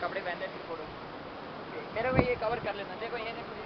کپڑے پہننے تھے چھوڑو میرے کو یہ کور کر لینا۔ دیکھو یہ دیکھو